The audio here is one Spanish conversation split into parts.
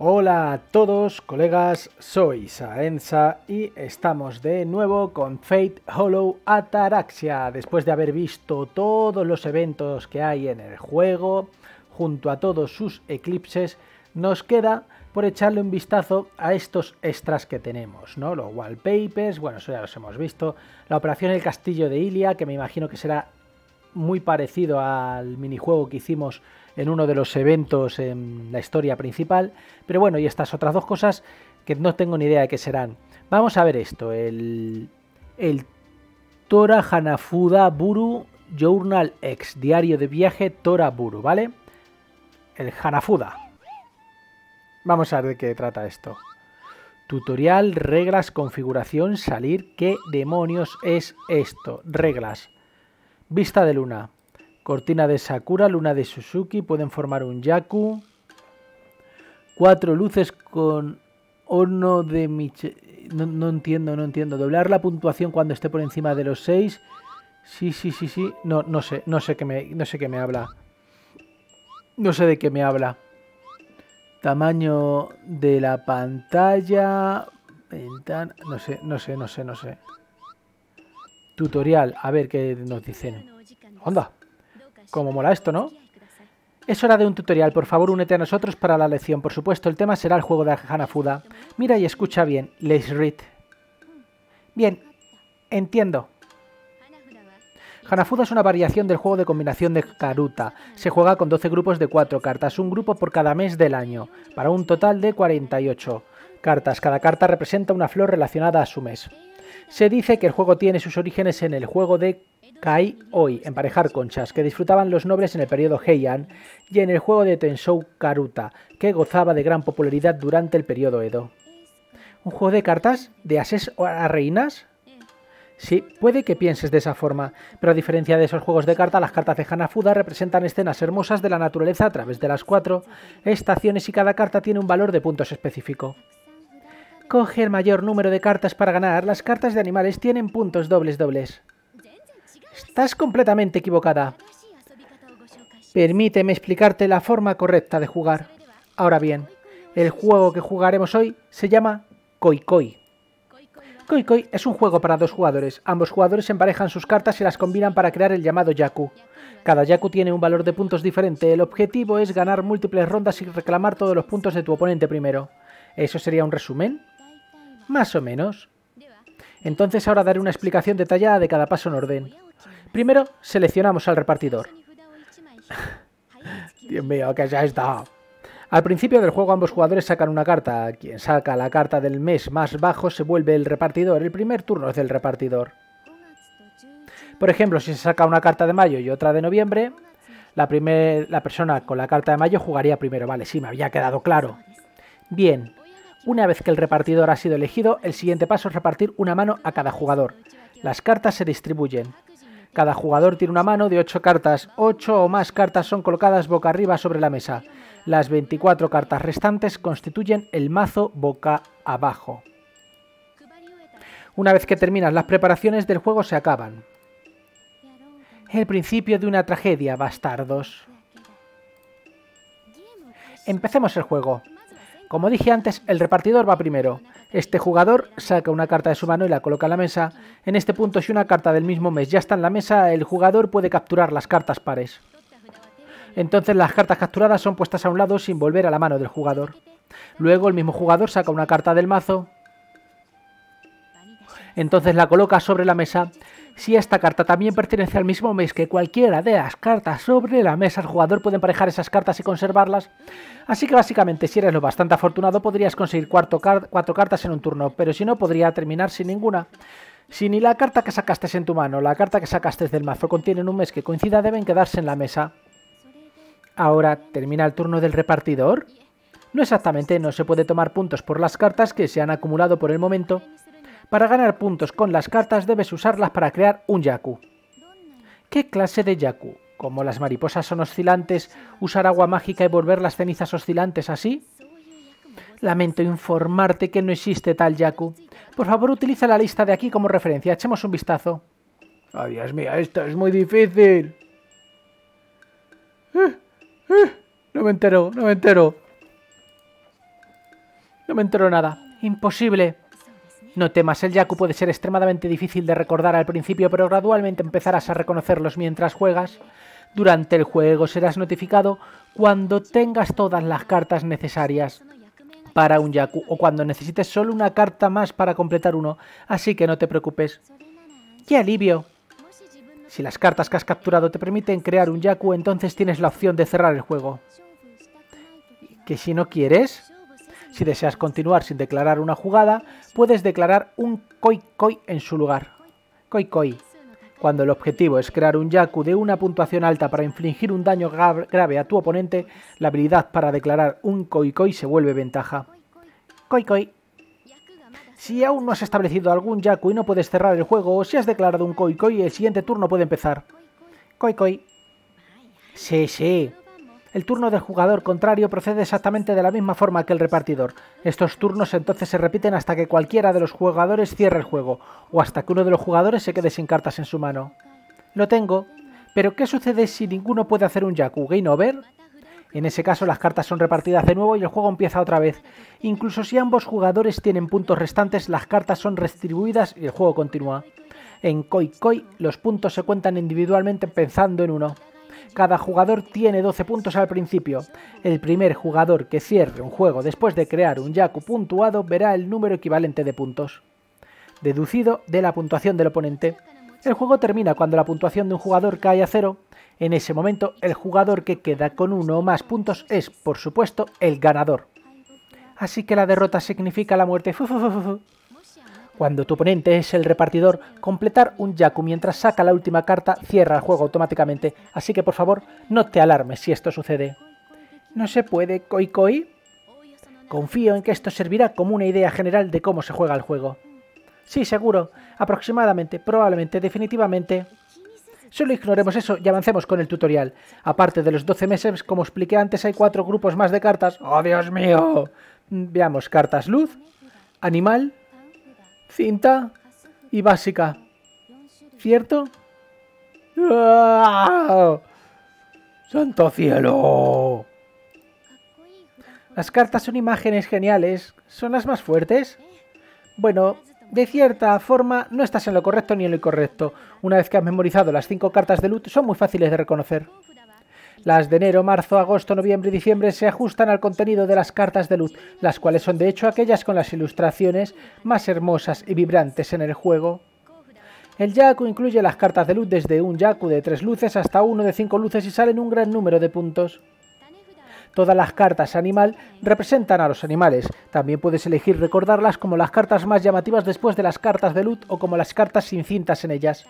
Hola a todos, colegas, soy Saenza y estamos de nuevo con Fate Hollow Ataraxia. Después de haber visto todos los eventos que hay en el juego, junto a todos sus eclipses, nos queda por echarle un vistazo a estos extras que tenemos, ¿no? Los wallpapers, bueno, eso ya los hemos visto. La operación El Castillo de Ilia, que me imagino que será muy parecido al minijuego que hicimos en uno de los eventos en la historia principal. Pero bueno, y estas otras dos cosas que no tengo ni idea de qué serán. Vamos a ver esto, el, el Tora Hanafuda Buru Journal X, diario de viaje Tora Buru, ¿vale? El Hanafuda. Vamos a ver de qué trata esto. Tutorial, reglas, configuración, salir. ¿Qué demonios es esto? Reglas. Vista de luna. Cortina de Sakura, luna de Suzuki, pueden formar un Yaku. Cuatro luces con horno de Miche... No, no, entiendo, no entiendo. Doblar la puntuación cuando esté por encima de los seis. Sí, sí, sí, sí. No, no sé, no sé qué me, no sé qué me habla. No sé de qué me habla. Tamaño de la pantalla. Ventana. No sé, no sé, no sé, no sé. Tutorial, a ver qué nos dicen. Onda, como mola esto, ¿no? Es hora de un tutorial, por favor únete a nosotros para la lección. Por supuesto, el tema será el juego de Hanafuda. Mira y escucha bien, let's read. Bien, entiendo. Hanafuda es una variación del juego de combinación de Karuta. Se juega con 12 grupos de 4 cartas, un grupo por cada mes del año, para un total de 48 cartas. Cada carta representa una flor relacionada a su mes. Se dice que el juego tiene sus orígenes en el juego de Kai Oi, emparejar conchas, que disfrutaban los nobles en el periodo Heian, y en el juego de Tensou Karuta, que gozaba de gran popularidad durante el periodo Edo. ¿Un juego de cartas? ¿De ases a reinas? Sí, puede que pienses de esa forma, pero a diferencia de esos juegos de cartas, las cartas de Hanafuda representan escenas hermosas de la naturaleza a través de las cuatro estaciones y cada carta tiene un valor de puntos específico. Coge el mayor número de cartas para ganar. Las cartas de animales tienen puntos dobles dobles. Estás completamente equivocada. Permíteme explicarte la forma correcta de jugar. Ahora bien, el juego que jugaremos hoy se llama Koi Koi. Koi Koi es un juego para dos jugadores. Ambos jugadores emparejan sus cartas y las combinan para crear el llamado Yaku. Cada Yaku tiene un valor de puntos diferente. El objetivo es ganar múltiples rondas y reclamar todos los puntos de tu oponente primero. ¿Eso sería un resumen? Más o menos. Entonces ahora daré una explicación detallada de cada paso en orden. Primero, seleccionamos al repartidor. Dios mío, que ya está. Al principio del juego ambos jugadores sacan una carta. Quien saca la carta del mes más bajo se vuelve el repartidor. El primer turno es del repartidor. Por ejemplo, si se saca una carta de mayo y otra de noviembre, la, primer, la persona con la carta de mayo jugaría primero. Vale, sí, me había quedado claro. Bien, una vez que el repartidor ha sido elegido, el siguiente paso es repartir una mano a cada jugador. Las cartas se distribuyen. Cada jugador tiene una mano de 8 cartas. 8 o más cartas son colocadas boca arriba sobre la mesa. Las 24 cartas restantes constituyen el mazo boca abajo. Una vez que terminas las preparaciones del juego se acaban. El principio de una tragedia, bastardos. Empecemos el juego. Como dije antes, el repartidor va primero. Este jugador saca una carta de su mano y la coloca en la mesa. En este punto, si una carta del mismo mes ya está en la mesa, el jugador puede capturar las cartas pares. Entonces las cartas capturadas son puestas a un lado sin volver a la mano del jugador. Luego el mismo jugador saca una carta del mazo. Entonces la coloca sobre la mesa si esta carta también pertenece al mismo mes que cualquiera de las cartas sobre la mesa, el jugador puede emparejar esas cartas y conservarlas. Así que básicamente, si eres lo bastante afortunado, podrías conseguir cuatro, cartas en un turno, pero si no, podría terminar sin ninguna. Si ni la carta que sacaste en tu mano, la carta que sacaste del mazo contienen un mes que coincida, deben quedarse en la mesa. Ahora, ¿termina el turno del repartidor? No exactamente, no se puede tomar puntos por las cartas que se han acumulado por el momento, para ganar puntos con las cartas debes usarlas para crear un Yaku. ¿Qué clase de Yaku? Como las mariposas son oscilantes, usar agua mágica y volver las cenizas oscilantes así? Lamento informarte que no existe tal Yaku. Por favor, utiliza la lista de aquí como referencia. Echemos un vistazo. Ay, Dios mío, esto es muy difícil. Eh, eh, no me entero, no me entero. No me entero nada. Imposible. No temas, el Yaku puede ser extremadamente difícil de recordar al principio, pero gradualmente empezarás a reconocerlos mientras juegas. Durante el juego serás notificado cuando tengas todas las cartas necesarias para un Yaku o cuando necesites solo una carta más para completar uno, así que no te preocupes. ¡Qué alivio! Si las cartas que has capturado te permiten crear un Yaku, entonces tienes la opción de cerrar el juego. ¿Que si no quieres? Si deseas continuar sin declarar una jugada, puedes declarar un Koi Koi en su lugar. Koi Koi. Cuando el objetivo es crear un Yaku de una puntuación alta para infligir un daño grave a tu oponente, la habilidad para declarar un Koi Koi se vuelve ventaja. Koi Koi. Si aún no has establecido algún Yaku y no puedes cerrar el juego, o si has declarado un Koi Koi, el siguiente turno puede empezar. Koi Koi. Sí, sí. El turno del jugador contrario procede exactamente de la misma forma que el repartidor. Estos turnos entonces se repiten hasta que cualquiera de los jugadores cierre el juego, o hasta que uno de los jugadores se quede sin cartas en su mano. Lo tengo. Pero ¿qué sucede si ninguno puede hacer un Yaku? ¿Game over? En ese caso las cartas son repartidas de nuevo y el juego empieza otra vez. Incluso si ambos jugadores tienen puntos restantes, las cartas son restribuidas y el juego continúa. En Koi Koi los puntos se cuentan individualmente pensando en uno. Cada jugador tiene 12 puntos al principio. El primer jugador que cierre un juego después de crear un Yaku puntuado verá el número equivalente de puntos, deducido de la puntuación del oponente. El juego termina cuando la puntuación de un jugador cae a cero en ese momento, el jugador que queda con uno o más puntos es, por supuesto, el ganador. Así que la derrota significa la muerte. Cuando tu oponente es el repartidor, completar un Yaku mientras saca la última carta cierra el juego automáticamente, así que por favor no te alarmes si esto sucede. ¿No se puede, Koi Koi? Confío en que esto servirá como una idea general de cómo se juega el juego. Sí, seguro, aproximadamente, probablemente, definitivamente. Solo ignoremos eso y avancemos con el tutorial. Aparte de los 12 meses, como expliqué antes, hay cuatro grupos más de cartas. ¡Oh, Dios mío! Veamos, cartas luz, animal, cinta y básica. ¿Cierto? ¡Santo cielo! Las cartas son imágenes geniales. ¿Son las más fuertes? Bueno, de cierta forma, no estás en lo correcto ni en lo incorrecto. Una vez que has memorizado las cinco cartas de loot, son muy fáciles de reconocer. Las de enero, marzo, agosto, noviembre y diciembre se ajustan al contenido de las cartas de luz, las cuales son de hecho aquellas con las ilustraciones más hermosas y vibrantes en el juego. El Yaku incluye las cartas de luz desde un Yaku de tres luces hasta uno de cinco luces y salen un gran número de puntos. Todas las cartas animal representan a los animales. También puedes elegir recordarlas como las cartas más llamativas después de las cartas de Lut o como las cartas sin cintas en ellas.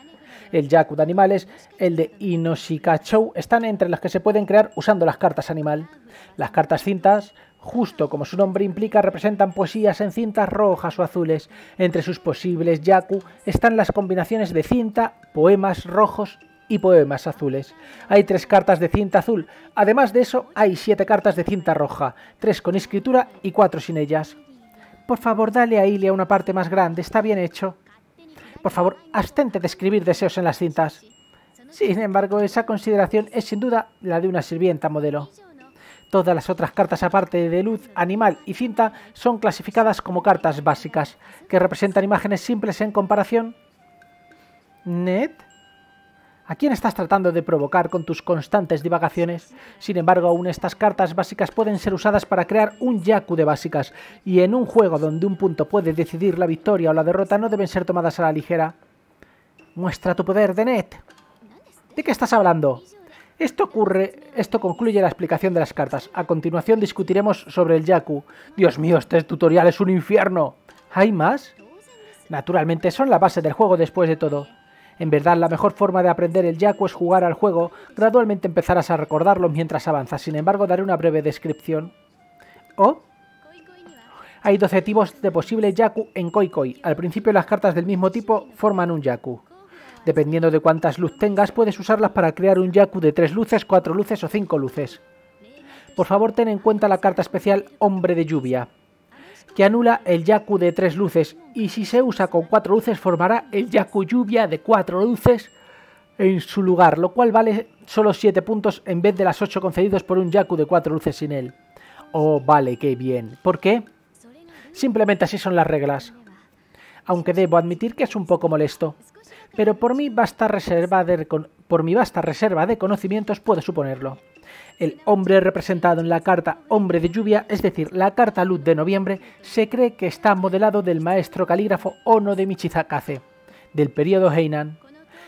El Yaku de animales, el de Inoshikachou, están entre las que se pueden crear usando las cartas animal. Las cartas cintas, justo como su nombre implica, representan poesías en cintas rojas o azules. Entre sus posibles Yaku están las combinaciones de cinta, poemas rojos y poemas azules. Hay tres cartas de cinta azul. Además de eso, hay siete cartas de cinta roja, tres con escritura y cuatro sin ellas. Por favor, dale a Ilia una parte más grande, está bien hecho. Por favor, abstente de escribir deseos en las cintas. Sin embargo, esa consideración es sin duda la de una sirvienta modelo. Todas las otras cartas aparte de luz, animal y cinta son clasificadas como cartas básicas, que representan imágenes simples en comparación. ¿Net? ¿A quién estás tratando de provocar con tus constantes divagaciones? Sin embargo, aún estas cartas básicas pueden ser usadas para crear un Yaku de básicas, y en un juego donde un punto puede decidir la victoria o la derrota no deben ser tomadas a la ligera. Muestra tu poder, Denet. ¿De qué estás hablando? Esto ocurre, esto concluye la explicación de las cartas. A continuación discutiremos sobre el Yaku. Dios mío, este tutorial es un infierno. ¿Hay más? Naturalmente, son la base del juego después de todo. En verdad, la mejor forma de aprender el Yaku es jugar al juego, gradualmente empezarás a recordarlo mientras avanzas. Sin embargo, daré una breve descripción. ¿Oh? Hay 12 tipos de posible Yaku en Koi Koi. Al principio las cartas del mismo tipo forman un Yaku. Dependiendo de cuántas luz tengas, puedes usarlas para crear un Yaku de 3 luces, 4 luces o 5 luces. Por favor, ten en cuenta la carta especial Hombre de Lluvia que anula el Yaku de tres luces y si se usa con cuatro luces formará el Yaku lluvia de cuatro luces en su lugar, lo cual vale solo 7 puntos en vez de las 8 concedidos por un Yaku de cuatro luces sin él. Oh, vale, qué bien. ¿Por qué? Simplemente así son las reglas. Aunque debo admitir que es un poco molesto. Pero por mi vasta reserva de, por mi vasta reserva de conocimientos puedo suponerlo. El hombre representado en la carta Hombre de Lluvia, es decir, la carta Luz de Noviembre, se cree que está modelado del maestro calígrafo Ono de Michizakase, del periodo Heian.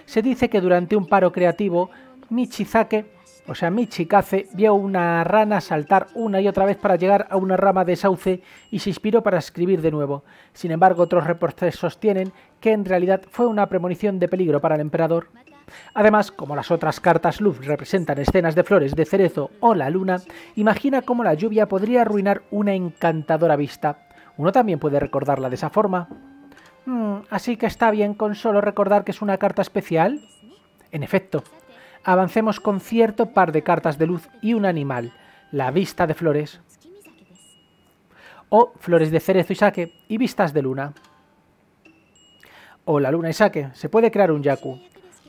Se dice que durante un paro creativo, Michizake, o sea, Michikaze, vio una rana saltar una y otra vez para llegar a una rama de sauce y se inspiró para escribir de nuevo. Sin embargo, otros reportes sostienen que en realidad fue una premonición de peligro para el emperador. Además, como las otras cartas luz representan escenas de flores de cerezo o la luna, imagina cómo la lluvia podría arruinar una encantadora vista. Uno también puede recordarla de esa forma. Hmm, así que está bien con solo recordar que es una carta especial. En efecto, avancemos con cierto par de cartas de luz y un animal, la vista de flores. O flores de cerezo y saque y vistas de luna. O la luna y saque. Se puede crear un yaku.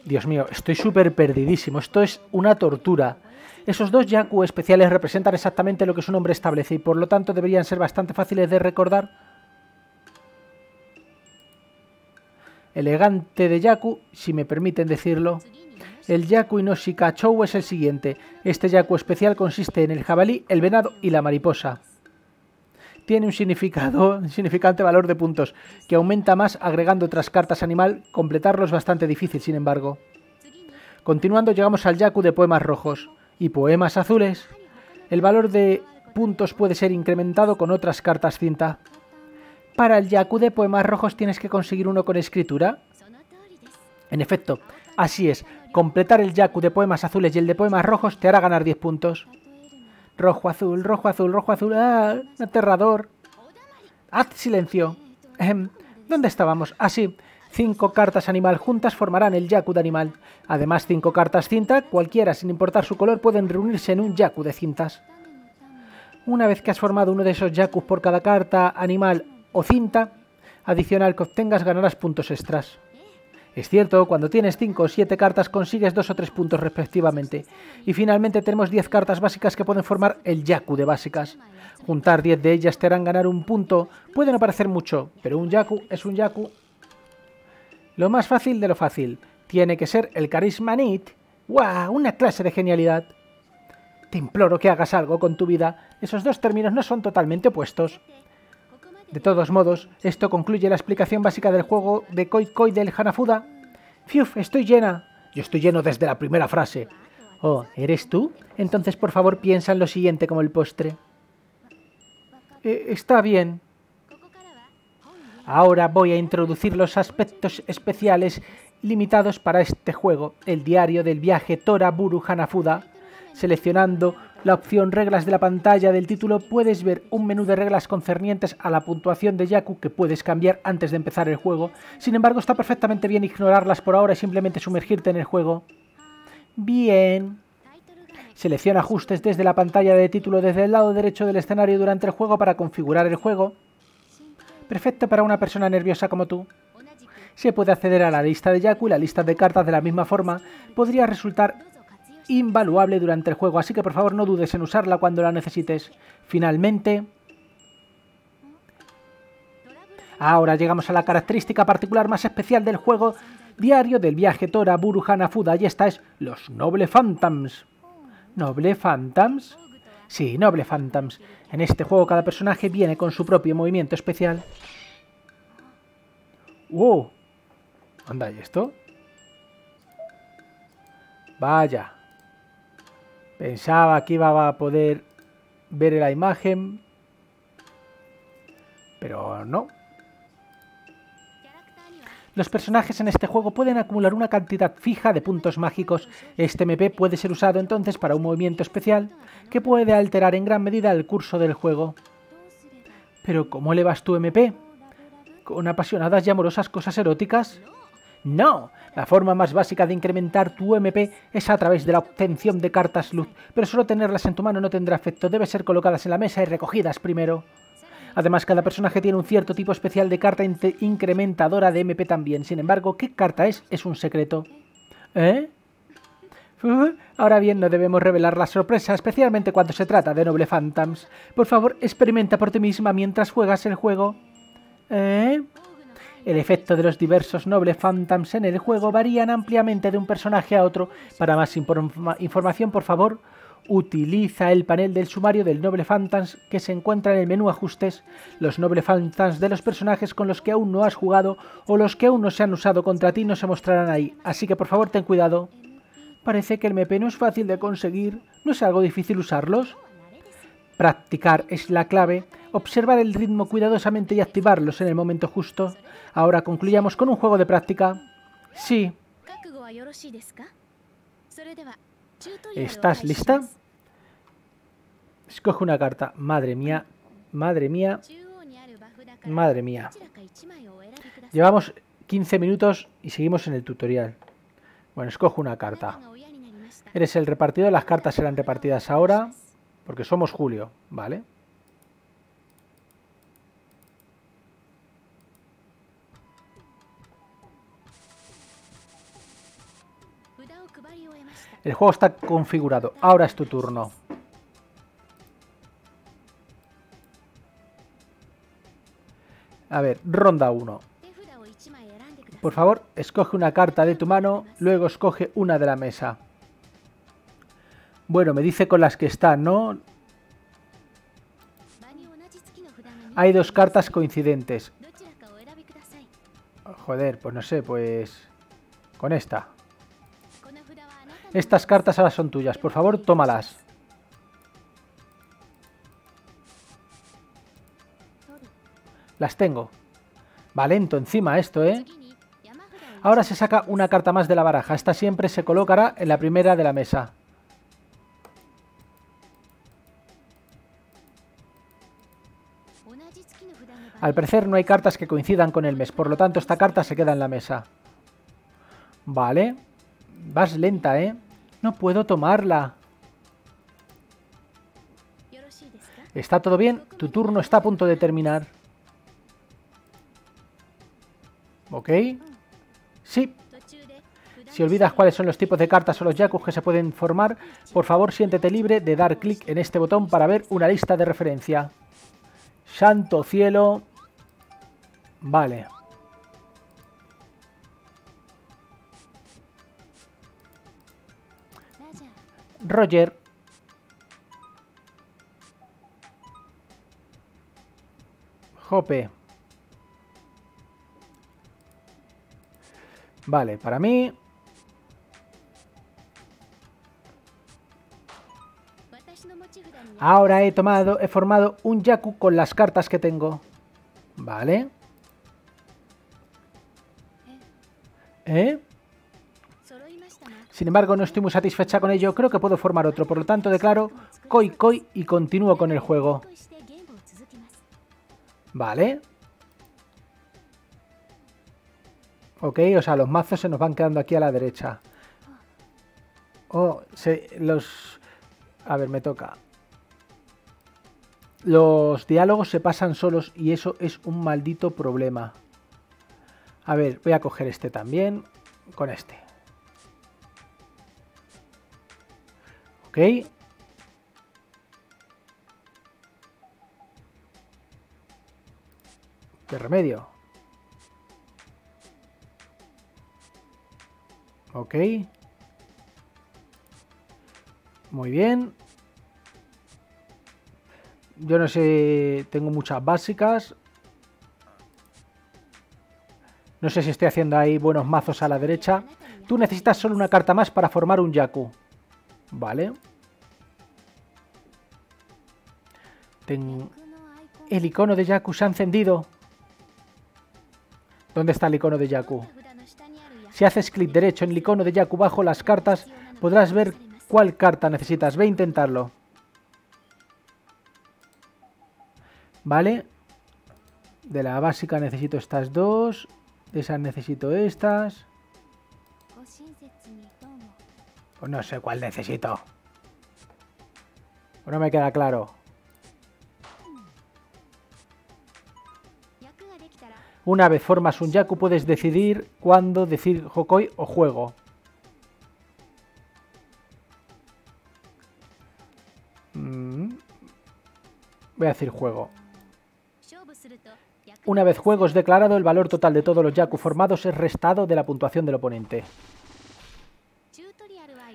Dios mío, estoy súper perdidísimo. Esto es una tortura. Esos dos Yaku especiales representan exactamente lo que su nombre establece y por lo tanto deberían ser bastante fáciles de recordar. Elegante de Yaku, si me permiten decirlo. El Yaku Inoshika Chou es el siguiente. Este Yaku especial consiste en el jabalí, el venado y la mariposa tiene un significado, un significante valor de puntos, que aumenta más agregando otras cartas animal, completarlo es bastante difícil, sin embargo. Continuando llegamos al Yaku de poemas rojos y poemas azules. El valor de puntos puede ser incrementado con otras cartas cinta. Para el Yaku de poemas rojos tienes que conseguir uno con escritura. En efecto, así es, completar el Yaku de poemas azules y el de poemas rojos te hará ganar 10 puntos. Rojo, azul, rojo, azul, rojo, azul. ¡Ah! Aterrador. Haz silencio. ¿Dónde estábamos? Así. Ah, cinco cartas animal juntas formarán el Yaku de animal. Además, cinco cartas cinta, cualquiera, sin importar su color, pueden reunirse en un Yaku de cintas. Una vez que has formado uno de esos Yakus por cada carta, animal o cinta, adicional que obtengas ganarás puntos extras. Es cierto, cuando tienes 5 o 7 cartas consigues 2 o 3 puntos respectivamente. Y finalmente tenemos 10 cartas básicas que pueden formar el Yaku de básicas. Juntar 10 de ellas te harán ganar un punto. Puede no parecer mucho, pero un Yaku es un Yaku. Lo más fácil de lo fácil. Tiene que ser el Carisma Nit. ¡Guau! Una clase de genialidad. Te imploro que hagas algo con tu vida. Esos dos términos no son totalmente opuestos. De todos modos, esto concluye la explicación básica del juego de Koi Koi del Hanafuda. ¡Fiuf! Estoy llena. Yo estoy lleno desde la primera frase. Oh, ¿eres tú? Entonces por favor piensa en lo siguiente como el postre. Eh, está bien. Ahora voy a introducir los aspectos especiales limitados para este juego, el diario del viaje Tora Buru Hanafuda, seleccionando la opción reglas de la pantalla del título puedes ver un menú de reglas concernientes a la puntuación de Yaku que puedes cambiar antes de empezar el juego. Sin embargo, está perfectamente bien ignorarlas por ahora y simplemente sumergirte en el juego. Bien. Selecciona ajustes desde la pantalla de título desde el lado derecho del escenario durante el juego para configurar el juego. Perfecto para una persona nerviosa como tú. Se puede acceder a la lista de Yaku y la lista de cartas de la misma forma. Podría resultar invaluable durante el juego, así que por favor no dudes en usarla cuando la necesites. Finalmente... Ahora llegamos a la característica particular más especial del juego, Diario del viaje Tora Burujana Fuda, y esta es los Noble Phantoms. ¿Noble Phantoms? Sí, Noble Phantoms. En este juego cada personaje viene con su propio movimiento especial. ¡Wow! ¿Anda, y esto? Vaya. Pensaba que iba a poder ver la imagen, pero no. Los personajes en este juego pueden acumular una cantidad fija de puntos mágicos. Este MP puede ser usado entonces para un movimiento especial que puede alterar en gran medida el curso del juego. Pero ¿cómo elevas tu MP? ¿Con apasionadas y amorosas cosas eróticas? No, la forma más básica de incrementar tu MP es a través de la obtención de cartas luz, pero solo tenerlas en tu mano no tendrá efecto, deben ser colocadas en la mesa y recogidas primero. Además, cada personaje tiene un cierto tipo especial de carta incrementadora de MP también. Sin embargo, ¿qué carta es? Es un secreto. ¿Eh? Ahora bien, no debemos revelar la sorpresa, especialmente cuando se trata de Noble Phantoms. Por favor, experimenta por ti misma mientras juegas el juego. ¿Eh? El efecto de los diversos Noble Phantoms en el juego varían ampliamente de un personaje a otro. Para más información, por favor, utiliza el panel del sumario del Noble Phantoms que se encuentra en el menú Ajustes. Los Noble Phantoms de los personajes con los que aún no has jugado o los que aún no se han usado contra ti no se mostrarán ahí, así que por favor ten cuidado. Parece que el MP no es fácil de conseguir. ¿No es algo difícil usarlos? Practicar es la clave. Observar el ritmo cuidadosamente y activarlos en el momento justo. Ahora concluyamos con un juego de práctica. Sí. ¿Estás lista? Escoge una carta. Madre mía. Madre mía. Madre mía. Llevamos 15 minutos y seguimos en el tutorial. Bueno, escojo una carta. Eres el repartidor, las cartas serán repartidas ahora, porque somos Julio, ¿vale? El juego está configurado. Ahora es tu turno. A ver, ronda 1. Por favor, escoge una carta de tu mano, luego escoge una de la mesa. Bueno, me dice con las que están, ¿no? Hay dos cartas coincidentes. Joder, pues no sé, pues... Con esta. Estas cartas ahora son tuyas. Por favor, tómalas. Las tengo. Valento encima esto, ¿eh? Ahora se saca una carta más de la baraja. Esta siempre se colocará en la primera de la mesa. Al parecer no hay cartas que coincidan con el mes, por lo tanto esta carta se queda en la mesa. Vale. Vas lenta, ¿eh? No puedo tomarla. ¿Está todo bien? Tu turno está a punto de terminar. ¿Ok? Sí. Si olvidas cuáles son los tipos de cartas o los yakus que se pueden formar, por favor siéntete libre de dar clic en este botón para ver una lista de referencia. Santo cielo. Vale. Roger. Jope. Vale, para mí... Ahora he tomado, he formado un Yaku con las cartas que tengo. Vale. ¿Eh? Sin embargo, no estoy muy satisfecha con ello. Creo que puedo formar otro. Por lo tanto, declaro Koi Koi y continúo con el juego. Vale. Ok, o sea, los mazos se nos van quedando aquí a la derecha. Oh, se, los... A ver, me toca. Los diálogos se pasan solos y eso es un maldito problema. A ver, voy a coger este también con este. Ok. ¿Qué remedio? Ok. Muy bien. Yo no sé, tengo muchas básicas. No sé si estoy haciendo ahí buenos mazos a la derecha. Tú necesitas solo una carta más para formar un Yaku. Vale. El icono de Yaku se ha encendido. ¿Dónde está el icono de Yaku? Si haces clic derecho en el icono de Yaku bajo las cartas, podrás ver cuál carta necesitas. Ve a intentarlo. Vale. De la básica necesito estas dos. De esas necesito estas. Pues no sé cuál necesito. Pues no me queda claro. Una vez formas un Yaku puedes decidir cuándo decir Hokoi o juego. Mm. Voy a decir juego. Una vez juego es declarado, el valor total de todos los Yaku formados es restado de la puntuación del oponente.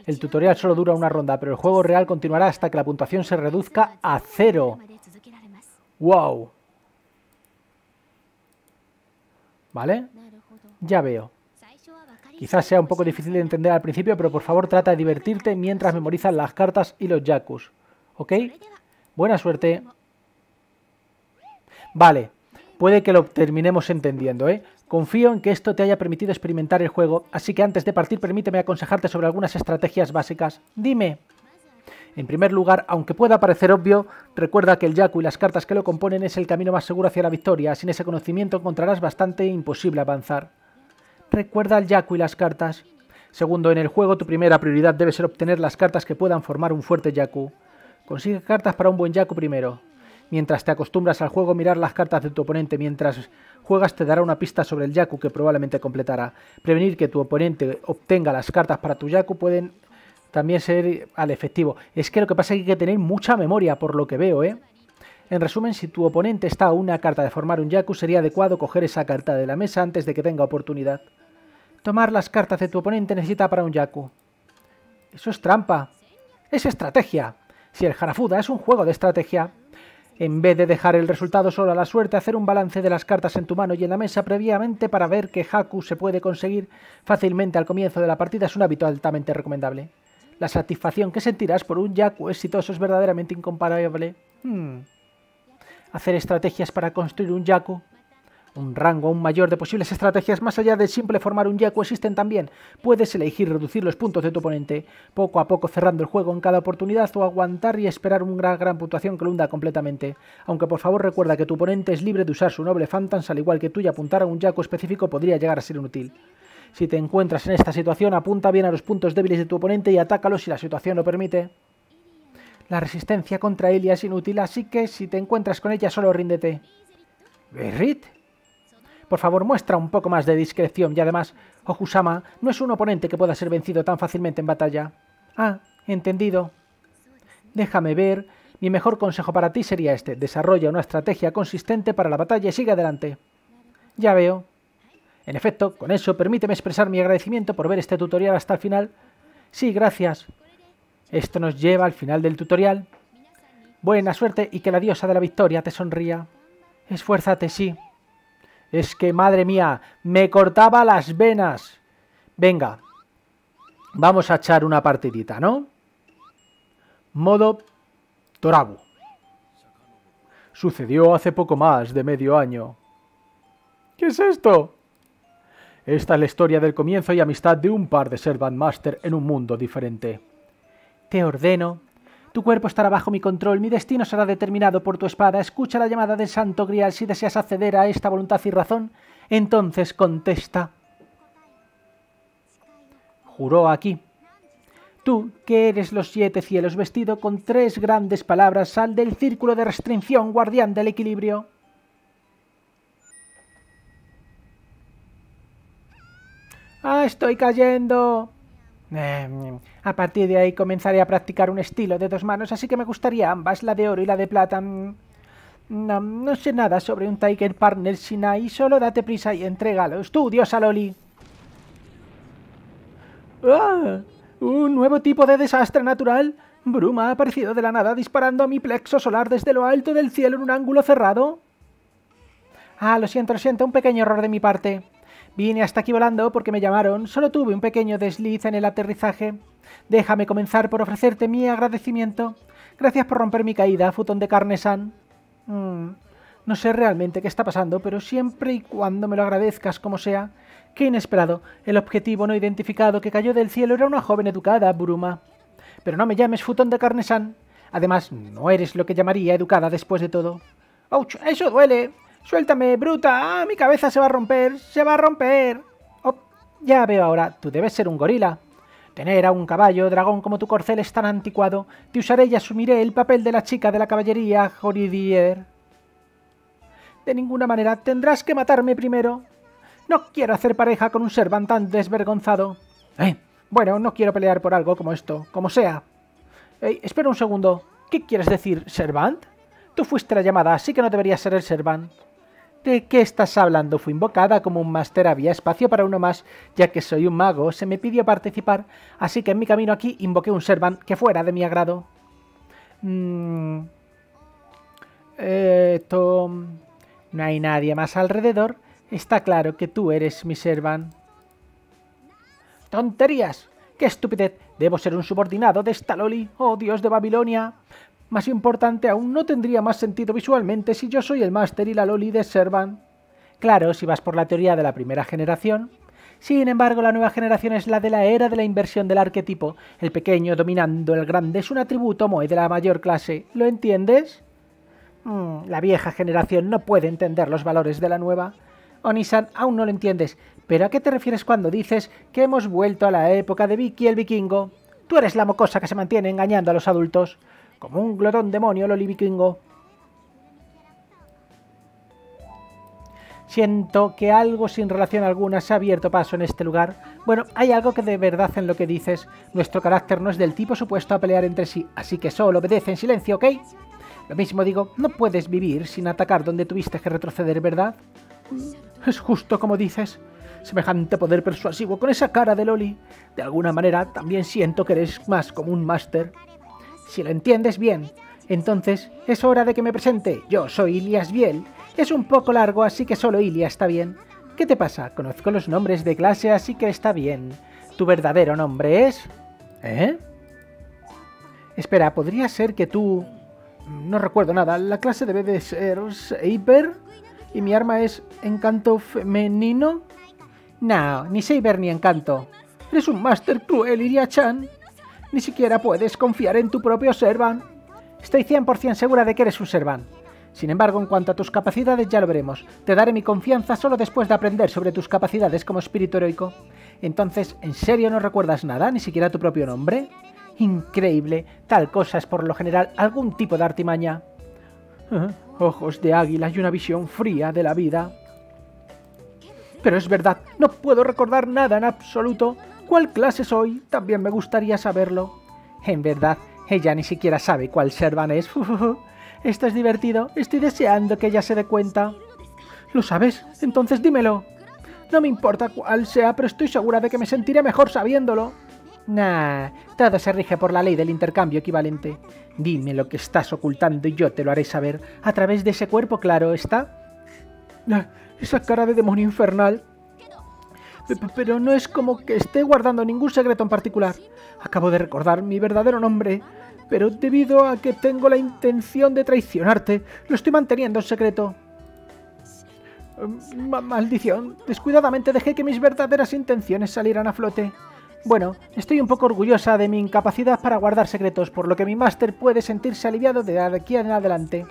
El tutorial solo dura una ronda, pero el juego real continuará hasta que la puntuación se reduzca a cero. ¡Wow! ¿Vale? Ya veo. Quizás sea un poco difícil de entender al principio, pero por favor trata de divertirte mientras memorizas las cartas y los Yakus. ¿Ok? Buena suerte. Vale, puede que lo terminemos entendiendo, ¿eh? Confío en que esto te haya permitido experimentar el juego, así que antes de partir permíteme aconsejarte sobre algunas estrategias básicas. Dime. En primer lugar, aunque pueda parecer obvio, recuerda que el Yaku y las cartas que lo componen es el camino más seguro hacia la victoria. Sin ese conocimiento encontrarás bastante imposible avanzar. Recuerda el Yaku y las cartas. Segundo, en el juego tu primera prioridad debe ser obtener las cartas que puedan formar un fuerte Yaku. Consigue cartas para un buen Yaku primero. Mientras te acostumbras al juego, mirar las cartas de tu oponente mientras juegas te dará una pista sobre el Yaku que probablemente completará. Prevenir que tu oponente obtenga las cartas para tu Yaku pueden también ser al efectivo. Es que lo que pasa es que hay que tener mucha memoria, por lo que veo, ¿eh? En resumen, si tu oponente está a una carta de formar un Yaku, sería adecuado coger esa carta de la mesa antes de que tenga oportunidad. Tomar las cartas de tu oponente necesita para un Yaku. Eso es trampa. Es estrategia. Si el Harafuda es un juego de estrategia, en vez de dejar el resultado solo a la suerte, hacer un balance de las cartas en tu mano y en la mesa previamente para ver qué Haku se puede conseguir fácilmente al comienzo de la partida es un hábito altamente recomendable. La satisfacción que sentirás por un Yaku exitoso es verdaderamente incomparable. Hmm. Hacer estrategias para construir un Yaku un rango aún mayor de posibles estrategias más allá de simple formar un Yaku existen también. Puedes elegir reducir los puntos de tu oponente, poco a poco cerrando el juego en cada oportunidad o aguantar y esperar una gran puntuación que lo hunda completamente. Aunque por favor recuerda que tu oponente es libre de usar su noble Phantoms al igual que tú y apuntar a un Yaku específico podría llegar a ser inútil. Si te encuentras en esta situación, apunta bien a los puntos débiles de tu oponente y atácalo si la situación lo permite. La resistencia contra Elia es inútil, así que si te encuentras con ella solo ríndete. ¿Berrit? Por favor, muestra un poco más de discreción y además, Okusama no es un oponente que pueda ser vencido tan fácilmente en batalla. Ah, entendido. Déjame ver. Mi mejor consejo para ti sería este. Desarrolla una estrategia consistente para la batalla y sigue adelante. Ya veo. En efecto, con eso permíteme expresar mi agradecimiento por ver este tutorial hasta el final. Sí, gracias. Esto nos lleva al final del tutorial. Buena suerte y que la diosa de la victoria te sonría. Esfuérzate, sí. Es que, madre mía, me cortaba las venas. Venga, vamos a echar una partidita, ¿no? Modo Torabu. Sucedió hace poco más de medio año. ¿Qué es esto? Esta es la historia del comienzo y amistad de un par de Servant Master en un mundo diferente. Te ordeno tu cuerpo estará bajo mi control, mi destino será determinado por tu espada. Escucha la llamada del Santo Grial si deseas acceder a esta voluntad y razón. Entonces contesta. Juró aquí. Tú, que eres los siete cielos vestido con tres grandes palabras, sal del círculo de restricción, guardián del equilibrio. ¡Ah, estoy cayendo! Eh, a partir de ahí comenzaré a practicar un estilo de dos manos, así que me gustaría ambas, la de oro y la de plata. Mm, no, no sé nada sobre un Tiger Partner Sinai, solo date prisa y entrégalo. Tú, diosa Loli. ¡Ah! ¿Un nuevo tipo de desastre natural? Bruma ha aparecido de la nada disparando a mi plexo solar desde lo alto del cielo en un ángulo cerrado. Ah, lo siento, lo siento, un pequeño error de mi parte. Vine hasta aquí volando porque me llamaron. Solo tuve un pequeño desliz en el aterrizaje. Déjame comenzar por ofrecerte mi agradecimiento. Gracias por romper mi caída, futón de carne san. Mm, no sé realmente qué está pasando, pero siempre y cuando me lo agradezcas como sea. Qué inesperado. El objetivo no identificado que cayó del cielo era una joven educada, Bruma. Pero no me llames futón de carne san. Además, no eres lo que llamaría educada después de todo. ¡Auch! ¡Eso duele! Suéltame, bruta. Ah, mi cabeza se va a romper. Se va a romper. Oh, ya veo ahora. Tú debes ser un gorila. Tener a un caballo dragón como tu corcel es tan anticuado. Te usaré y asumiré el papel de la chica de la caballería, Joridier. De ninguna manera tendrás que matarme primero. No quiero hacer pareja con un servant tan desvergonzado. Eh, bueno, no quiero pelear por algo como esto, como sea. Ey, espera un segundo. ¿Qué quieres decir, servant? Tú fuiste la llamada, así que no deberías ser el Servan. ¿De qué estás hablando? Fui invocada como un máster, había espacio para uno más, ya que soy un mago, se me pidió participar, así que en mi camino aquí invoqué un Servan que fuera de mi agrado. Mmm... Esto... No hay nadie más alrededor. Está claro que tú eres mi Servan. ¡Tonterías! ¡Qué estupidez! Debo ser un subordinado de esta Loli. ¡Oh, Dios de Babilonia! Más importante aún, no tendría más sentido visualmente si yo soy el máster y la Loli de Servan. Claro, si vas por la teoría de la primera generación. Sin embargo, la nueva generación es la de la era de la inversión del arquetipo. El pequeño dominando el grande es un atributo muy de la mayor clase. ¿Lo entiendes? Mm, la vieja generación no puede entender los valores de la nueva. Onisan, aún no lo entiendes. ¿Pero a qué te refieres cuando dices que hemos vuelto a la época de Vicky el vikingo? Tú eres la mocosa que se mantiene engañando a los adultos. Como un glotón demonio, Loli Vikingo. Siento que algo sin relación alguna se ha abierto paso en este lugar. Bueno, hay algo que de verdad en lo que dices. Nuestro carácter no es del tipo supuesto a pelear entre sí, así que solo obedece en silencio, ¿ok? Lo mismo digo, no puedes vivir sin atacar donde tuviste que retroceder, ¿verdad? Es justo como dices. Semejante poder persuasivo con esa cara de Loli. De alguna manera también siento que eres más como un máster. Si lo entiendes bien, entonces es hora de que me presente. Yo soy Ilias Biel. Es un poco largo, así que solo Ilias está bien. ¿Qué te pasa? Conozco los nombres de clase, así que está bien. ¿Tu verdadero nombre es...? ¿Eh? Espera, ¿podría ser que tú... No recuerdo nada. La clase debe de ser... Saber. ¿Y mi arma es encanto femenino? No, ni Saber ni encanto. Eres un máster cruel, Iria-chan. Ni siquiera puedes confiar en tu propio Servan. Estoy 100% segura de que eres un Servan. Sin embargo, en cuanto a tus capacidades ya lo veremos. Te daré mi confianza solo después de aprender sobre tus capacidades como espíritu heroico. Entonces, ¿en serio no recuerdas nada, ni siquiera tu propio nombre? Increíble, tal cosa es por lo general algún tipo de artimaña. Ojos de águila y una visión fría de la vida. Pero es verdad, no puedo recordar nada en absoluto. ¿Cuál clase soy? También me gustaría saberlo. En verdad, ella ni siquiera sabe cuál Servan es. Esto es divertido. Estoy deseando que ella se dé cuenta. ¿Lo sabes? Entonces dímelo. No me importa cuál sea, pero estoy segura de que me sentiré mejor sabiéndolo. Nah, todo se rige por la ley del intercambio equivalente. Dime lo que estás ocultando y yo te lo haré saber. A través de ese cuerpo, claro, ¿está? esa cara de demonio infernal. Pero no es como que esté guardando ningún secreto en particular. Acabo de recordar mi verdadero nombre, pero debido a que tengo la intención de traicionarte, lo estoy manteniendo en secreto. maldición, descuidadamente dejé que mis verdaderas intenciones salieran a flote. Bueno, estoy un poco orgullosa de mi incapacidad para guardar secretos, por lo que mi máster puede sentirse aliviado de aquí en adelante.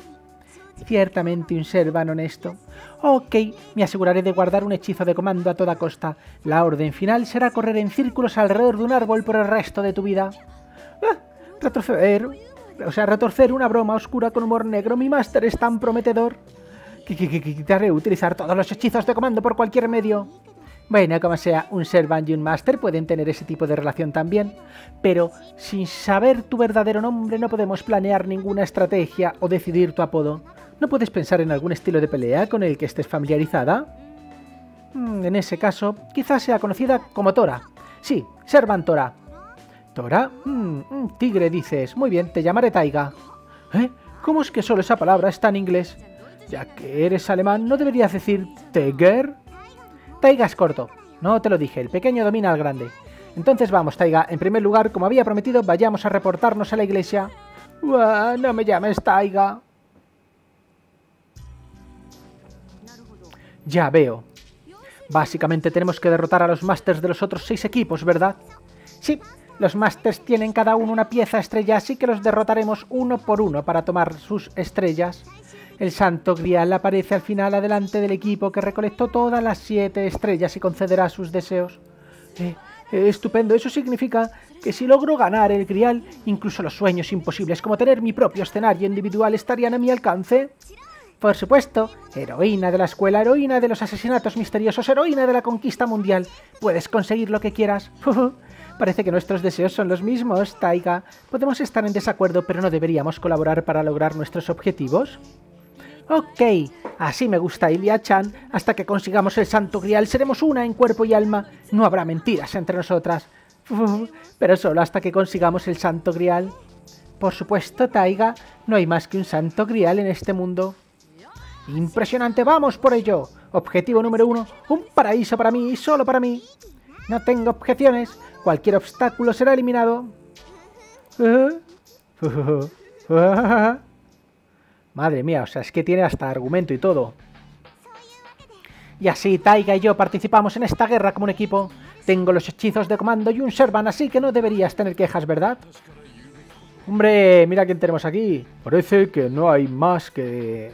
Ciertamente un ser van honesto. Ok, me aseguraré de guardar un hechizo de comando a toda costa. La orden final será correr en círculos alrededor de un árbol por el resto de tu vida. Ah, retroceder... O sea, retorcer una broma oscura con humor negro. Mi máster es tan prometedor. Que, que, quitaré utilizar todos los hechizos de comando por cualquier medio. Bueno, como sea, un Servant y un Master pueden tener ese tipo de relación también, pero sin saber tu verdadero nombre no podemos planear ninguna estrategia o decidir tu apodo. ¿No puedes pensar en algún estilo de pelea con el que estés familiarizada? Mm, en ese caso, quizás sea conocida como Tora. Sí, Servant Tora. ¿Tora? Mm, tigre, dices. Muy bien, te llamaré Taiga. ¿Eh? ¿Cómo es que solo esa palabra está en inglés? Ya que eres alemán, ¿no deberías decir Tiger? Taiga es corto. No te lo dije, el pequeño domina al grande. Entonces vamos, Taiga. En primer lugar, como había prometido, vayamos a reportarnos a la iglesia. no me llames Taiga. Ya veo. Básicamente tenemos que derrotar a los Masters de los otros seis equipos, ¿verdad? Sí, los Masters tienen cada uno una pieza estrella, así que los derrotaremos uno por uno para tomar sus estrellas. El santo grial aparece al final adelante del equipo que recolectó todas las siete estrellas y concederá sus deseos. Eh, eh, estupendo, eso significa que si logro ganar el grial, incluso los sueños imposibles como tener mi propio escenario individual estarían a mi alcance. Por supuesto, heroína de la escuela, heroína de los asesinatos misteriosos, heroína de la conquista mundial. Puedes conseguir lo que quieras. Parece que nuestros deseos son los mismos, Taiga. Podemos estar en desacuerdo, pero no deberíamos colaborar para lograr nuestros objetivos. Ok, así me gusta Ilia-chan. Hasta que consigamos el santo grial seremos una en cuerpo y alma. No habrá mentiras entre nosotras. Pero solo hasta que consigamos el santo grial. Por supuesto, Taiga, no hay más que un santo grial en este mundo. Impresionante, vamos por ello. Objetivo número uno, un paraíso para mí y solo para mí. No tengo objeciones, cualquier obstáculo será eliminado. Madre mía, o sea, es que tiene hasta argumento y todo. Y así Taiga y yo participamos en esta guerra como un equipo. Tengo los hechizos de comando y un Servan, así que no deberías tener quejas, ¿verdad? Hombre, mira quién tenemos aquí. Parece que no hay más que...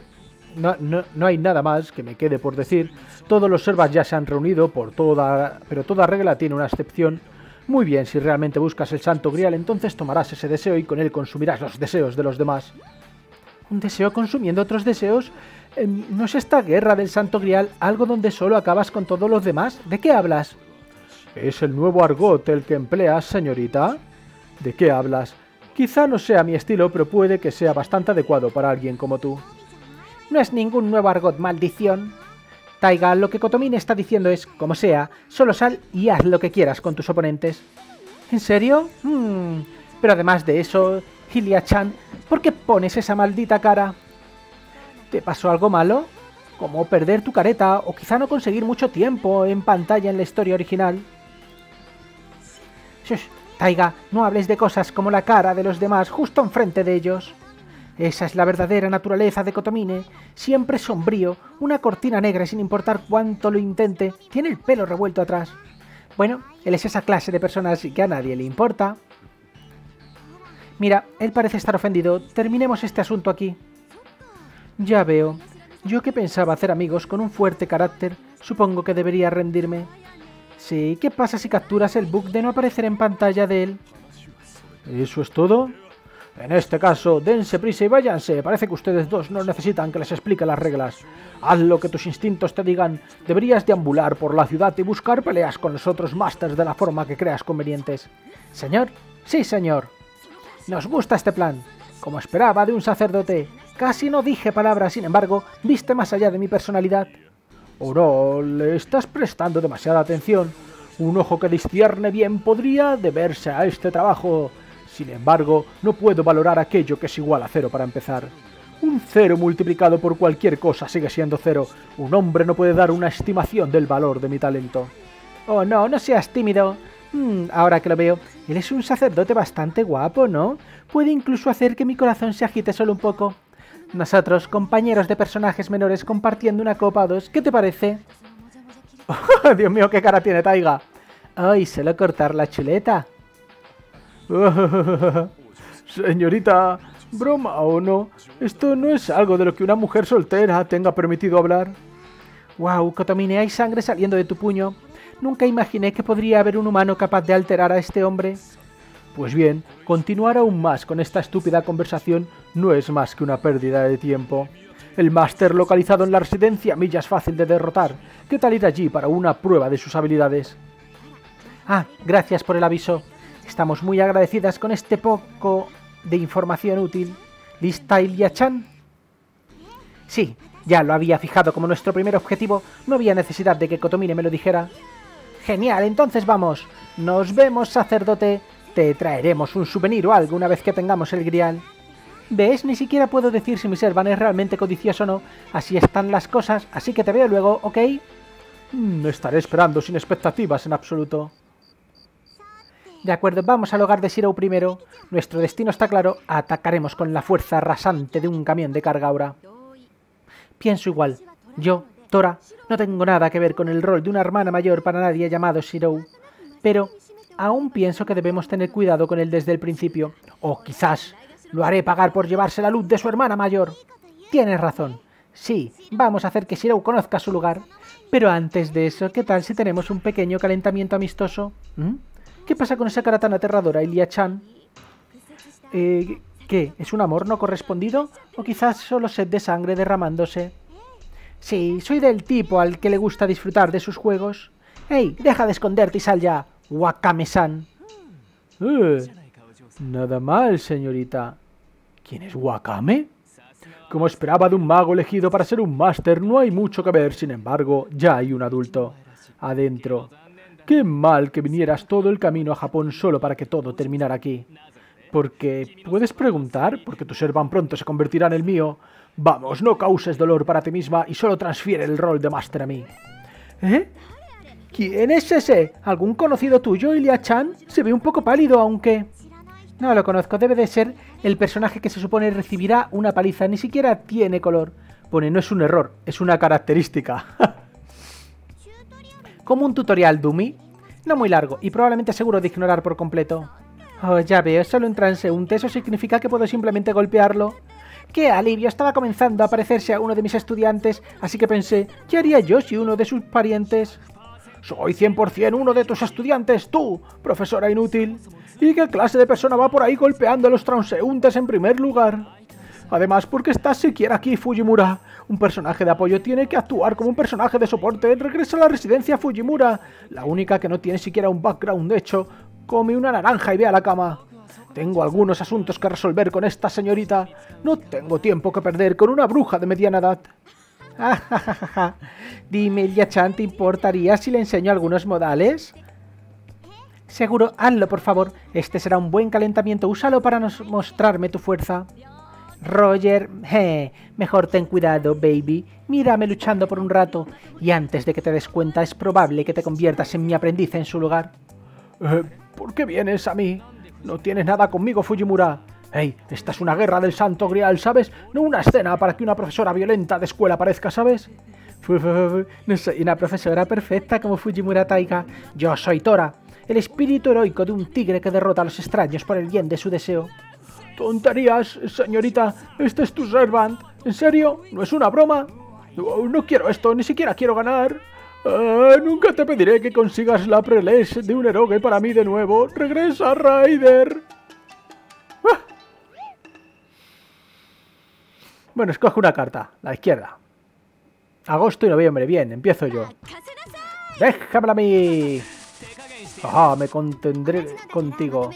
No, no, hay nada más que me quede por decir. Todos los servas ya se han reunido por toda... Pero toda regla tiene una excepción. Muy bien, si realmente buscas el santo grial, entonces tomarás ese deseo y con él consumirás los deseos de los demás. ¿Un deseo consumiendo otros deseos? Em, ¿No es esta guerra del santo grial algo donde solo acabas con todos los demás? ¿De qué hablas? ¿Es el nuevo argot el que empleas, señorita? ¿De qué hablas? Quizá no sea mi estilo, pero puede que sea bastante adecuado para alguien como tú. No es ningún nuevo argot, maldición. Taiga, lo que Kotomine está diciendo es, como sea, solo sal y haz lo que quieras con tus oponentes. ¿En serio? Hmm. Pero además de eso, Hilia-chan, ¿por qué pones esa maldita cara? ¿Te pasó algo malo? Como perder tu careta o quizá no conseguir mucho tiempo en pantalla en la historia original. Shush, Taiga, no hables de cosas como la cara de los demás justo enfrente de ellos. Esa es la verdadera naturaleza de Kotomine, siempre sombrío, una cortina negra sin importar cuánto lo intente, tiene el pelo revuelto atrás. Bueno, él es esa clase de personas que a nadie le importa. Mira, él parece estar ofendido, terminemos este asunto aquí. Ya veo. Yo que pensaba hacer amigos con un fuerte carácter, supongo que debería rendirme. Sí, ¿qué pasa si capturas el bug de no aparecer en pantalla de él? ¿Eso es todo? En este caso, dense prisa y váyanse. Parece que ustedes dos no necesitan que les explique las reglas. Haz lo que tus instintos te digan. Deberías deambular por la ciudad y buscar peleas con los otros masters de la forma que creas convenientes. ¿Señor? Sí, señor. Nos gusta este plan. Como esperaba de un sacerdote. Casi no dije palabras, sin embargo, viste más allá de mi personalidad. No, le estás prestando demasiada atención. Un ojo que discierne bien podría deberse a este trabajo. Sin embargo, no puedo valorar aquello que es igual a cero para empezar. Un cero multiplicado por cualquier cosa sigue siendo cero. Un hombre no puede dar una estimación del valor de mi talento. Oh no, no seas tímido. Hmm, ahora que lo veo, él es un sacerdote bastante guapo, ¿no? Puede incluso hacer que mi corazón se agite solo un poco. Nosotros, compañeros de personajes menores compartiendo una copa o dos, ¿qué te parece? Dios mío, qué cara tiene Taiga. Ay, lo cortar la chuleta. Señorita, broma o no, esto no es algo de lo que una mujer soltera tenga permitido hablar. Wow, Kotomine, hay sangre saliendo de tu puño. Nunca imaginé que podría haber un humano capaz de alterar a este hombre. Pues bien, continuar aún más con esta estúpida conversación no es más que una pérdida de tiempo. El máster localizado en la residencia Milla es fácil de derrotar. ¿Qué tal ir allí para una prueba de sus habilidades? Ah, gracias por el aviso. Estamos muy agradecidas con este poco de información útil. ¿Lista Ilya-chan? Sí, ya lo había fijado como nuestro primer objetivo. No había necesidad de que Kotomine me lo dijera. Genial, entonces vamos. Nos vemos, sacerdote. Te traeremos un souvenir o algo una vez que tengamos el grial. ¿Ves? Ni siquiera puedo decir si mi Servan es realmente codicioso o no. Así están las cosas, así que te veo luego, ¿ok? Mm, estaré esperando sin expectativas en absoluto. De acuerdo, vamos al hogar de Shiro primero. Nuestro destino está claro, atacaremos con la fuerza rasante de un camión de carga ahora. Pienso igual. Yo, Tora, no tengo nada que ver con el rol de una hermana mayor para nadie llamado Shiro. Pero aún pienso que debemos tener cuidado con él desde el principio. O quizás lo haré pagar por llevarse la luz de su hermana mayor. Tienes razón. Sí, vamos a hacer que Shirou conozca su lugar. Pero antes de eso, ¿qué tal si tenemos un pequeño calentamiento amistoso? ¿Mm? ¿Qué pasa con esa cara tan aterradora, Ilia-chan? Eh, ¿Qué? ¿Es un amor no correspondido? ¿O quizás solo sed de sangre derramándose? Sí, soy del tipo al que le gusta disfrutar de sus juegos. ¡Ey! Deja de esconderte y sal ya, Wakame-san. Eh, nada mal, señorita. ¿Quién es Wakame? Como esperaba de un mago elegido para ser un máster, no hay mucho que ver, sin embargo, ya hay un adulto. Adentro. Qué mal que vinieras todo el camino a Japón solo para que todo terminara aquí. Porque, ¿puedes preguntar? Porque tu ser pronto se convertirá en el mío. Vamos, no causes dolor para ti misma y solo transfiere el rol de máster a mí. ¿Eh? ¿Quién es ese? ¿Algún conocido tuyo, Ilya-chan? Se ve un poco pálido, aunque... No lo conozco, debe de ser el personaje que se supone recibirá una paliza. Ni siquiera tiene color. Pone, no es un error, es una característica. Como un tutorial dummy. No muy largo y probablemente seguro de ignorar por completo. Oh, ya veo, solo un transeúnte. Eso significa que puedo simplemente golpearlo. ¡Qué alivio! Estaba comenzando a parecerse a uno de mis estudiantes, así que pensé, ¿qué haría yo si uno de sus parientes? Soy 100% uno de tus estudiantes, tú, profesora inútil. ¿Y qué clase de persona va por ahí golpeando a los transeúntes en primer lugar? Además, ¿por qué estás siquiera aquí, Fujimura? Un personaje de apoyo tiene que actuar como un personaje de soporte. Regresa a la residencia Fujimura. La única que no tiene siquiera un background, hecho. Come una naranja y ve a la cama. Tengo algunos asuntos que resolver con esta señorita. No tengo tiempo que perder con una bruja de mediana edad. Dime, Yachan, ¿te importaría si le enseño algunos modales? Seguro, hazlo, por favor. Este será un buen calentamiento. Úsalo para mostrarme tu fuerza. Roger, mejor ten cuidado, baby. Mírame luchando por un rato. Y antes de que te des cuenta, es probable que te conviertas en mi aprendiz en su lugar. Eh, ¿Por qué vienes a mí? No tienes nada conmigo, Fujimura. Hey, esta es una guerra del santo grial, ¿sabes? No una escena para que una profesora violenta de escuela aparezca, ¿sabes? No soy una profesora perfecta como Fujimura Taiga. Yo soy Tora, el espíritu heroico de un tigre que derrota a los extraños por el bien de su deseo. Tonterías, señorita. Este es tu servant. ¿En serio? ¿No es una broma? No, quiero esto, ni siquiera quiero ganar. Ah, nunca te pediré que consigas la preles de un eroge para mí de nuevo. Regresa, Ryder. Ah. Bueno, escoge una carta, la izquierda. Agosto y noviembre, bien, empiezo yo. Déjamela a mí. Me contendré contigo.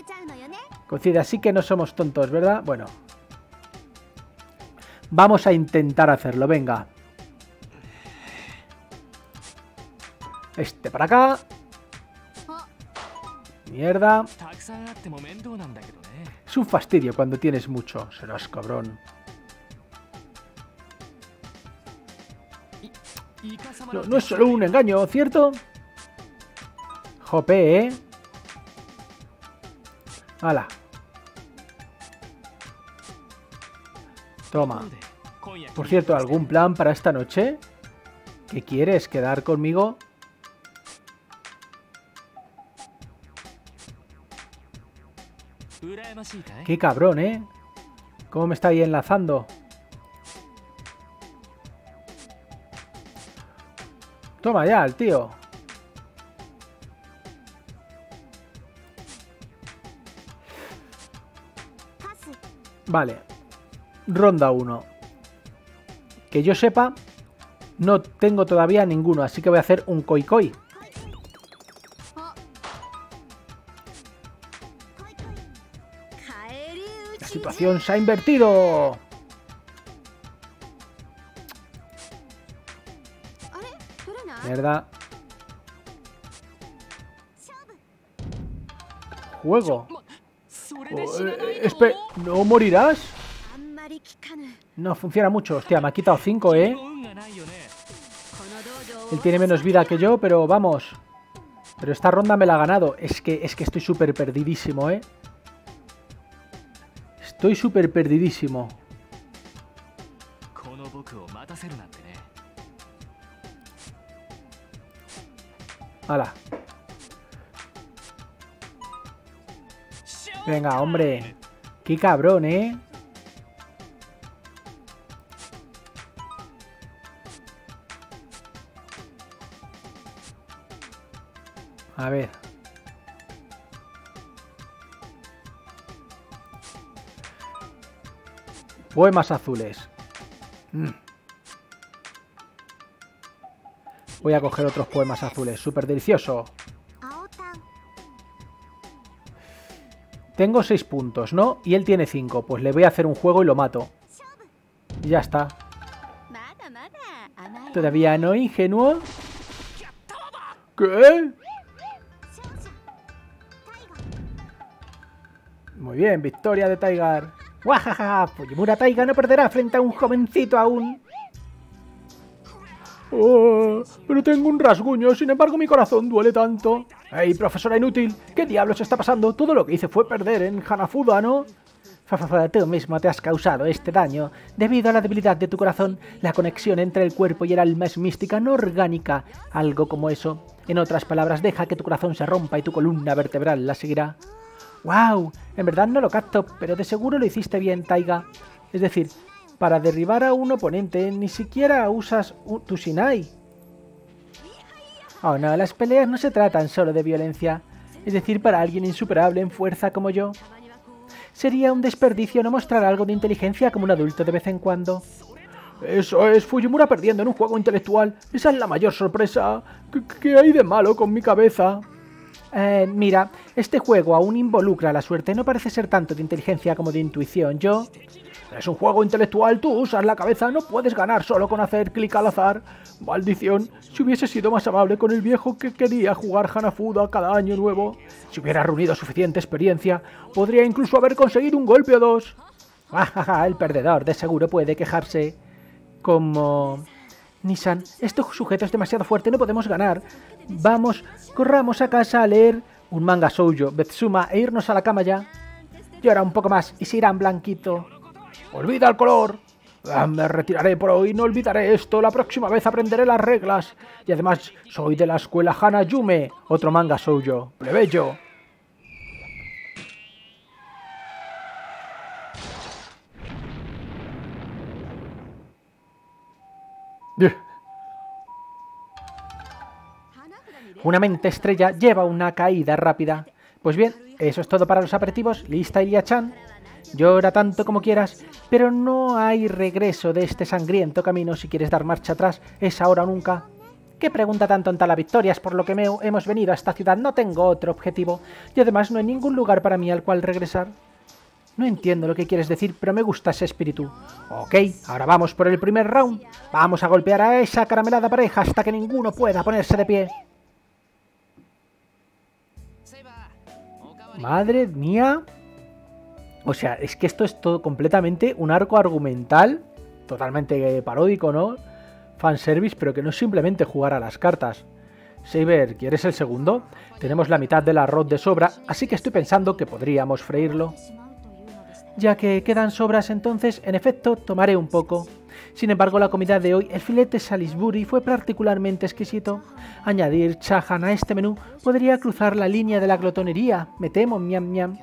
Coincide, así que no somos tontos, ¿verdad? Bueno. Vamos a intentar hacerlo, venga. Este para acá. Mierda. Es un fastidio cuando tienes mucho. Serás cabrón. No, no es solo un engaño, ¿cierto? Jope, ¿eh? ¡Hala! Toma. Por cierto, ¿algún plan para esta noche? ¿Qué quieres? ¿Quedar conmigo? Qué cabrón, ¿eh? ¿Cómo me está ahí enlazando? Toma ya, el tío. Vale. Ronda 1. Que yo sepa, no tengo todavía ninguno, así que voy a hacer un koi koi. Situación se ha invertido. Mierda. Juego. Oh, ¿No morirás? No funciona mucho. Hostia, me ha quitado 5, ¿eh? Él tiene menos vida que yo, pero vamos. Pero esta ronda me la ha ganado. Es que, es que estoy súper perdidísimo, ¿eh? Estoy súper perdidísimo. Hala. Venga, hombre. Qué cabrón, ¿eh? A ver. Poemas azules. Mm. Voy a coger otros poemas azules. Súper delicioso. Tengo 6 puntos, ¿no? Y él tiene 5. Pues le voy a hacer un juego y lo mato. Ya está. ¿Todavía no, ingenuo? ¿Qué? Muy bien, victoria de Taigar. ¡Guajaja! Fujimura Taiga no perderá frente a un jovencito aún. Oh, pero tengo un rasguño, sin embargo mi corazón duele tanto. ¡Ey, profesora inútil! ¿Qué diablos está pasando? Todo lo que hice fue perder en Hanafuda, ¿no? Fafafa, tú mismo te has causado este daño. Debido a la debilidad de tu corazón, la conexión entre el cuerpo y el alma es mística, no orgánica. Algo como eso. En otras palabras, deja que tu corazón se rompa y tu columna vertebral la seguirá. ¡Wow! En verdad no lo capto, pero de seguro lo hiciste bien, Taiga. Es decir, para derribar a un oponente ni siquiera usas tu Shinai. Oh no, las peleas no se tratan solo de violencia. Es decir, para alguien insuperable en fuerza como yo. Sería un desperdicio no mostrar algo de inteligencia como un adulto de vez en cuando. Eso es, Fujimura perdiendo en un juego intelectual. Esa es la mayor sorpresa. ¿Qué, hay de malo con mi cabeza? Eh, mira, este juego aún involucra la suerte. No parece ser tanto de inteligencia como de intuición. Yo... Es un juego intelectual, tú usas la cabeza, no puedes ganar solo con hacer clic al azar. Maldición, si hubiese sido más amable con el viejo que quería jugar Hanafuda cada año nuevo, si hubiera reunido suficiente experiencia, podría incluso haber conseguido un golpe o dos. Ajaja, el perdedor de seguro puede quejarse. Como... Nissan, este sujeto es demasiado fuerte, no podemos ganar. Vamos, corramos a casa a leer un manga shoujo, Betsuma, e irnos a la cama ya. Llora un poco más y se irán blanquito. Olvida el color. Ah, me retiraré por hoy, no olvidaré esto. La próxima vez aprenderé las reglas. Y además, soy de la escuela Hana Yume. Otro manga soy yo. Plebeyo. Una mente estrella lleva una caída rápida. Pues bien, eso es todo para los aperitivos. Lista Ilia-chan. Llora tanto como quieras, pero no hay regreso de este sangriento camino si quieres dar marcha atrás, es ahora o nunca. ¿Qué pregunta tan tonta la victoria? Es por lo que me hemos venido a esta ciudad, no tengo otro objetivo, y además no hay ningún lugar para mí al cual regresar. No entiendo lo que quieres decir, pero me gusta ese espíritu. Ok, ahora vamos por el primer round. Vamos a golpear a esa caramelada pareja hasta que ninguno pueda ponerse de pie. Madre mía. O sea, es que esto es todo completamente un arco argumental, totalmente paródico, ¿no? Fanservice, pero que no es simplemente jugar a las cartas. Saber, ¿quieres el segundo? Tenemos la mitad del arroz de sobra, así que estoy pensando que podríamos freírlo. Ya que quedan sobras entonces, en efecto, tomaré un poco. Sin embargo, la comida de hoy, el filete Salisbury, fue particularmente exquisito. Añadir chahan a este menú podría cruzar la línea de la glotonería, me temo, miam miam.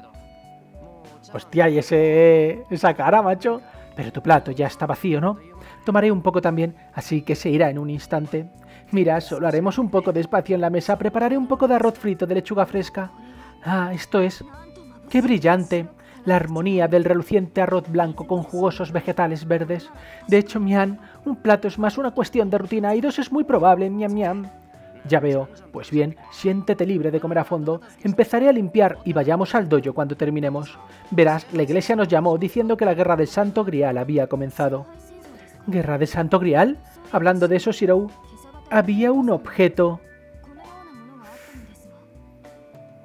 Hostia, y ese, esa cara, macho. Pero tu plato ya está vacío, ¿no? Tomaré un poco también, así que se irá en un instante. Mira, solo haremos un poco de espacio en la mesa. Prepararé un poco de arroz frito de lechuga fresca. Ah, esto es... ¡Qué brillante! La armonía del reluciente arroz blanco con jugosos vegetales verdes. De hecho, miam, un plato es más una cuestión de rutina y dos es muy probable, miam miam. Ya veo. Pues bien, siéntete libre de comer a fondo. Empezaré a limpiar y vayamos al dojo cuando terminemos. Verás, la iglesia nos llamó diciendo que la guerra del Santo Grial había comenzado. ¿Guerra del Santo Grial? Hablando de eso, Shirou, había un objeto...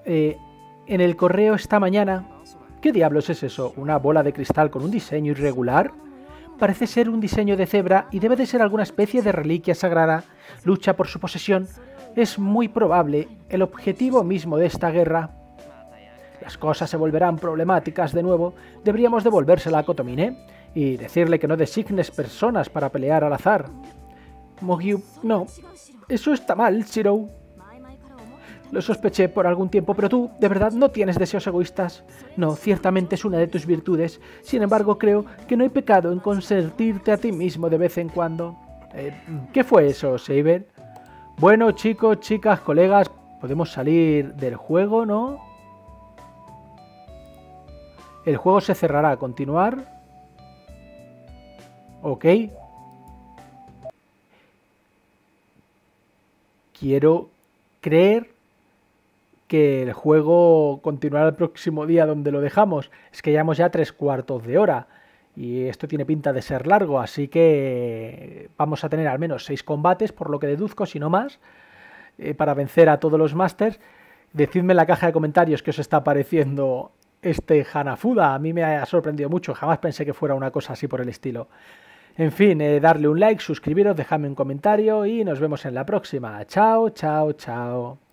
Eh, en el correo esta mañana... ¿Qué diablos es eso? ¿Una bola de cristal con un diseño irregular? Parece ser un diseño de cebra y debe de ser alguna especie de reliquia sagrada. Lucha por su posesión es muy probable el objetivo mismo de esta guerra. Las cosas se volverán problemáticas de nuevo. Deberíamos devolvérsela a Kotomine y decirle que no designes personas para pelear al azar. Mogyu, no. Eso está mal, Shiro. Lo sospeché por algún tiempo, pero tú, de verdad, no tienes deseos egoístas. No, ciertamente es una de tus virtudes. Sin embargo, creo que no hay pecado en consentirte a ti mismo de vez en cuando. Eh, ¿Qué fue eso, Saber? Bueno, chicos, chicas, colegas, podemos salir del juego, ¿no? El juego se cerrará. ¿Continuar? ¿Ok? Quiero creer que el juego continuará el próximo día donde lo dejamos. Es que llevamos ya tres cuartos de hora y esto tiene pinta de ser largo, así que vamos a tener al menos seis combates, por lo que deduzco, si no más, eh, para vencer a todos los masters. Decidme en la caja de comentarios qué os está pareciendo este Hanafuda. A mí me ha sorprendido mucho, jamás pensé que fuera una cosa así por el estilo. En fin, eh, darle un like, suscribiros, dejadme un comentario y nos vemos en la próxima. Chao, chao, chao.